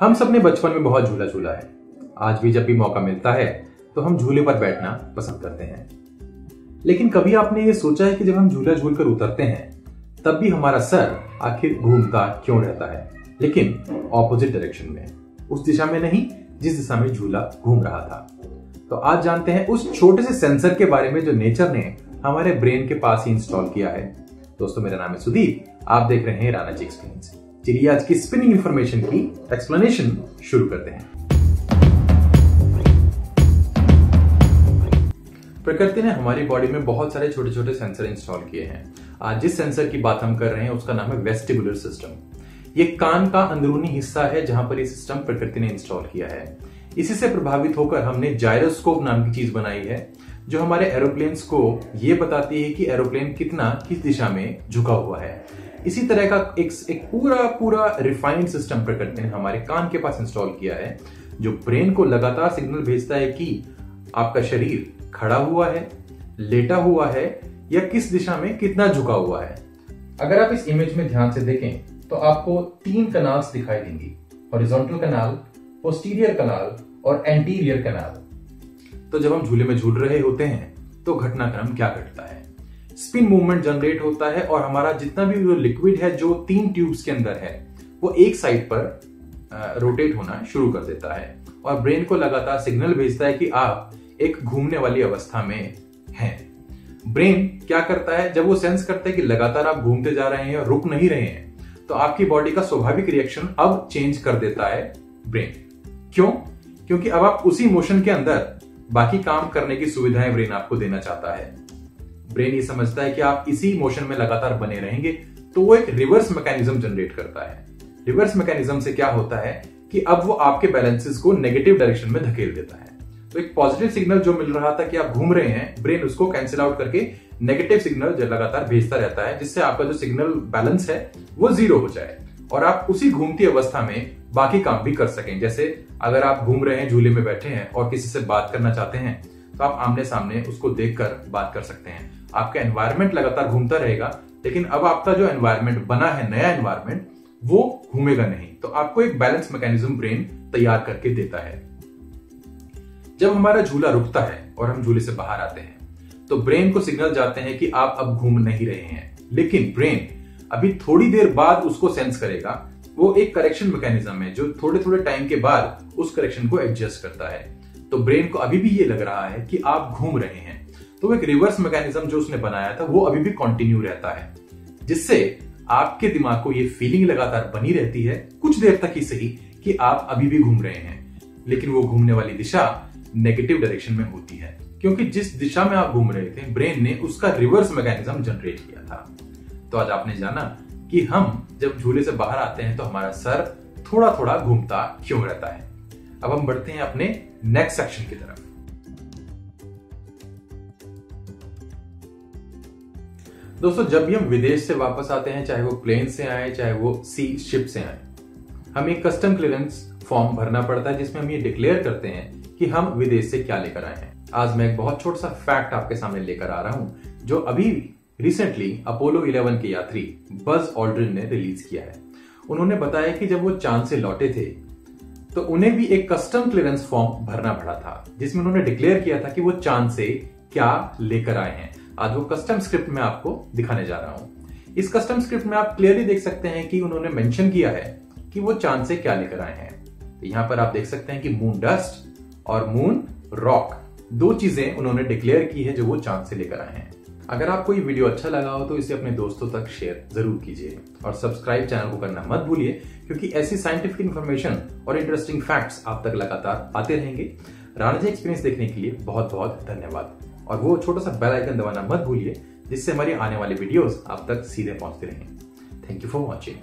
हम सबने बचपन में बहुत झूला झूला है। आज भी जब भी मौका मिलता है तो हम झूले पर बैठना पसंद करते हैं। लेकिन कभी आपने ये सोचा है कि जब हम झूला झूल कर उतरते हैं, तब भी हमारा सर आखिर घूमता क्यों रहता है? लेकिन ऑपोजिट डायरेक्शन में, उस दिशा में नहीं, जिस दिशा में झूला घूम रहा था। तो आज जानते हैं उस छोटे से सेंसर के बारे में जो नेचर ने हमारे ब्रेन के पास ही इंस्टॉल किया है। दोस्तों, मेरा नाम है सुदीप, आप देख रहे हैं राना जी एक्सपीरियंस चलिए आज की स्पिनिंग इंफॉर्मेशन की एक्सप्लेनेशन शुरू करते हैं। प्रकृति ने हमारी बॉडी में बहुत सारे छोटे छोटे सेंसर इंस्टॉल किए हैं। आज जिस सेंसर की बात हम कर रहे हैं, उसका नाम है वेस्टिबुलर सिस्टम ये कान का अंदरूनी हिस्सा है, जहाँ पर ये सिस्टम प्रकृति ने इंस्टॉल किया है। इसी से प्रभावित होकर हमने जायरोस्कोप नाम की चीज़ बनाई है, जो हमारे एरोप्लेन्स को ये बताती है कि एरोप्लेन कितना, किस दिशा में झुका हुआ है। इसी तरह का एक एक पूरा पूरा रिफाइंड सिस्टम प्रकृति ने हमारे कान के पास इंस्टॉल किया है, जो ब्रेन को लगातार सिग्नल भेजता है कि आपका शरीर खड़ा हुआ है, लेटा हुआ है, या किस दिशा में कितना झुका हुआ है। अगर आप इस इमेज में ध्यान से देखें तो आपको तीन कनाल्स दिखाई देंगी हॉरिजॉन्टल कनाल पोस्टीरियर कनाल और एंटीरियर कनाल तो जब हम झूले में झूल रहे होते हैं तो घटनाक्रम क्या घटता है? स्पिन मूवमेंट जनरेट होता है और हमारा जितना भी लिक्विड है जो तीन ट्यूब्स के अंदर है, वो एक साइड पर रोटेट होना शुरू कर देता है। और ब्रेन को लगातार सिग्नल भेजता है कि आप एक घूमने वाली अवस्था में हैं। ब्रेन क्या करता है? जब वो सेंस करता है कि लगातार आप घूमते जा रहे हैं और रुक नहीं रहे हैं तो आपकी बॉडी का स्वाभाविक रिएक्शन अब चेंज कर देता है ब्रेन क्यों? क्योंकि अब आप उसी मोशन के अंदर बाकी काम करने की सुविधाएँ ब्रेन आपको देना चाहता है। ब्रेन ये समझता है कि आप इसी मोशन में लगातार बने रहेंगे तो वो एक रिवर्स मैकेनिज्म जनरेट करता है। रिवर्स मैकेनिज्म से क्या होता है कि अब वो आपके बैलेंसेस को नेगेटिव डायरेक्शन में धकेल देता है। तो एक पॉजिटिव सिग्नल जो मिल रहा था कि आप घूम रहे हैं, ब्रेन उसको कैंसिल आउट करके नेगेटिव सिग्नल लगातार भेजता रहता है, जिससे आपका जो सिग्नल बैलेंस है, वो ज़ीरो हो जाए। और आप उसी घूमती अवस्था में बाकी काम भी कर सकें। जैसे अगर आप घूम रहे हैं, झूले में बैठे हैं और किसी से बात करना चाहते हैं तो आप आमने सामने उसको देखकर बात कर सकते हैं। आपका एनवायरमेंट लगातार घूमता रहेगा, लेकिन अब आपका जो एनवायरमेंट बना है, नया एनवायरमेंट वो घूमेगा नहीं। तो आपको एक बैलेंस मैकेनिज्म ब्रेन तैयार करके देता है। जब हमारा झूला रुकता है और हम झूले से बाहर आते हैं तो ब्रेन को सिग्नल जाते हैं कि आप अब घूम नहीं रहे हैं। लेकिन ब्रेन अभी थोड़ी देर बाद उसको सेंस करेगा। वो एक करेक्शन मैकेनिज्म है, जो थोड़े थोड़े टाइम के बाद उस करेक्शन को एडजस्ट करता है। तो ब्रेन को अभी भी ये लग रहा है कि आप घूम रहे हैं। तो एक रिवर्स मैकेनिज्म जो उसने बनाया था, वो अभी भी कंटिन्यू रहता है। जिससे आपके दिमाग को ये फीलिंग लगातार बनी रहती है, कुछ देर तक ही सही कि आप अभी भी घूम रहे हैं। लेकिन वो घूमने वाली दिशा नेगेटिव डायरेक्शन में होती है। क्योंकि जिस दिशा में आप घूम रहे थे ब्रेन ने उसका रिवर्स मैकेनिज्म जनरेट किया था। तो आज आपने जाना कि हम जब झूले से बाहर आते हैं तो हमारा सर थोड़ा थोड़ा घूमता क्यों रहता है? अब हम बढ़ते हैं अपने नेक्स्ट सेक्शन की तरफ़। दोस्तों, जब भी हम विदेश से वापस आते हैं, चाहे वो प्लेन से आए, चाहे वो सी शिप से आए, हमें कस्टम क्लियरेंस फॉर्म भरना पड़ता है, जिसमें हम ये डिक्लेयर करते हैं कि हम विदेश से क्या लेकर आए हैं। आज मैं एक बहुत छोटा सा फैक्ट आपके सामने लेकर आ रहा हूँ, जो अभी रिसेंटली अपोलो 11 के यात्री बज ऑल्ड्रिन ने रिलीज़ किया है। उन्होंने बताया कि जब वो चाँद से लौटे थे तो उन्हें भी एक कस्टम क्लियरेंस फॉर्म भरना पड़ा था, जिसमें उन्होंने डिक्लेयर किया था कि वो चाँद से क्या लेकर आए हैं। आज वो कस्टम स्क्रिप्ट में आपको दिखाने जा रहा हूँ। इस कस्टम स्क्रिप्ट में आप क्लियरली देख सकते हैं कि उन्होंने मेंशन किया है कि वो चाँद से क्या लेकर आए हैं। तो यहाँ पर आप देख सकते हैं कि मून डस्ट और मून रॉक दो चीज़ें उन्होंने डिक्लेयर की है जो वो चाँद से लेकर आए हैं। अगर आपको ये वीडियो अच्छा लगा हो तो इसे अपने दोस्तों तक शेयर ज़रूर कीजिए और सब्सक्राइब चैनल को करना मत भूलिए, क्योंकि ऐसी साइंटिफिक इन्फॉर्मेशन और इंटरेस्टिंग फैक्ट्स आप तक लगातार आते रहेंगे। राणा एक्सपीरियंस देखने के लिए बहुत बहुत धन्यवाद। और वो छोटा सा बेल आइकन दबाना मत भूलिए, जिससे हमारी आने वाली वीडियोस आप तक सीधे पहुँचते रहें। Thank you for watching